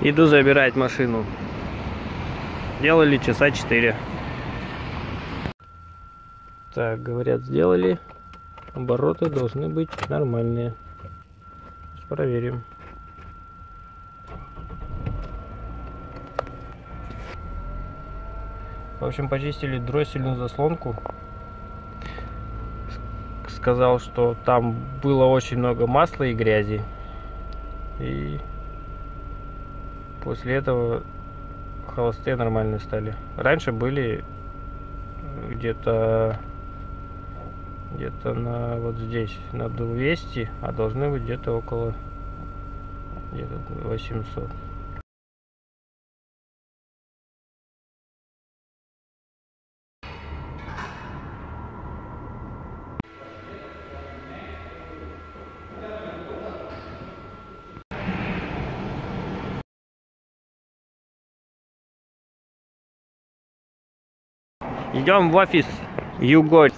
Иду забирать машину. Делали часа 4. Так, говорят, сделали. Обороты должны быть нормальные. Сейчас проверим. В общем, почистили дроссельную заслонку. Сказал, что там было очень много масла и грязи. И после этого холостые нормальные стали. Раньше были где-то где-то на вот здесь на 200, а должны быть где-то около где-то 800. Идем в офис Юго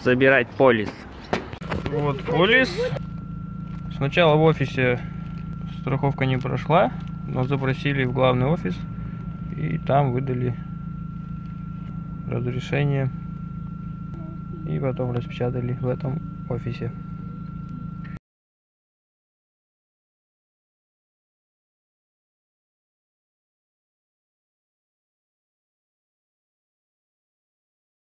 забирать полис. Вот полис. Сначала в офисе страховка не прошла, но запросили в главный офис и там выдали разрешение и потом распечатали в этом офисе.